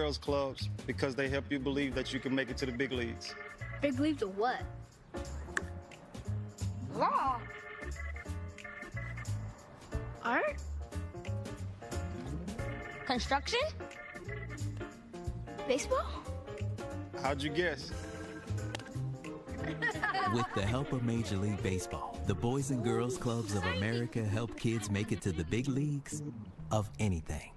Girls clubs because they help you believe that you can make it to the big leagues. Big leagues of what? Law. Art? Construction? Baseball? How'd you guess? With the help of Major League Baseball, the Boys and Girls Clubs of America help kids make it to the big leagues of anything.